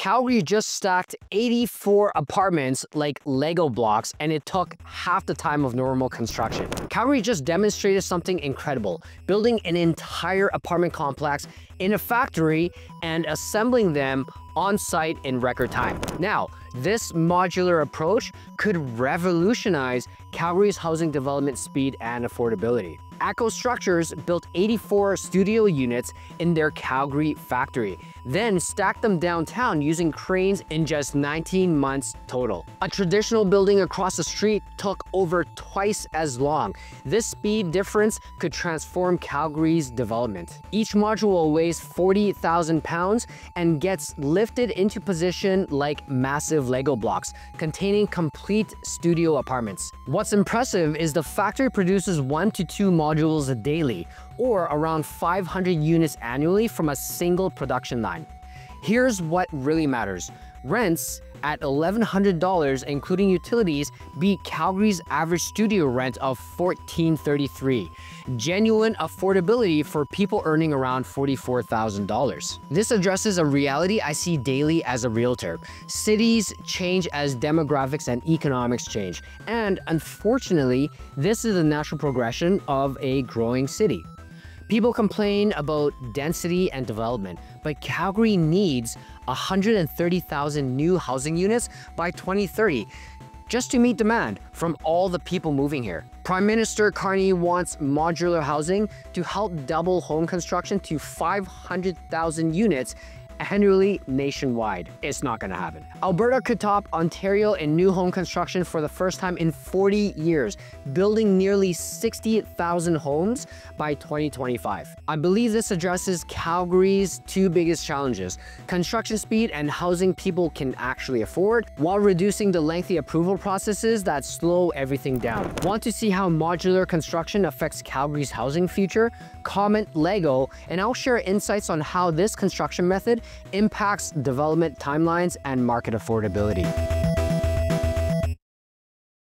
Calgary just stacked 84 apartments like Lego blocks and it took half the time of normal construction. Calgary just demonstrated something incredible, building an entire apartment complex in a factory and assembling them on site in record time. Now, this modular approach could revolutionize Calgary's housing development speed and affordability. ATCO Structures built 84 studio units in their Calgary factory, then stacked them downtown using cranes in just 19 months total. A traditional building across the street took over twice as long. This speed difference could transform Calgary's development. Each module weighs 40,000 pounds and gets lifted into position like massive Lego blocks, containing complete studio apartments. What's impressive is the factory produces one to two modules modules daily, or around 500 units annually from a single production line. Here's what really matters. Rents at $1,100 including utilities beat Calgary's average studio rent of 1,433. Genuine affordability for people earning around $44,000. This addresses a reality I see daily as a realtor. Cities change as demographics and economics change. And unfortunately, this is the natural progression of a growing city. People complain about density and development, but Calgary needs 130,000 new housing units by 2030 just to meet demand from all the people moving here. Prime Minister Carney wants modular housing to help double home construction to 500,000 units annually nationwide. It's not gonna happen. Alberta could top Ontario in new home construction for the first time in 40 years, building nearly 60,000 homes by 2025. I believe this addresses Calgary's two biggest challenges, construction speed and housing people can actually afford, while reducing the lengthy approval processes that slow everything down. Want to see how modular construction affects Calgary's housing future? Comment LEGO and I'll share insights on how this construction method impacts development timelines and market affordability.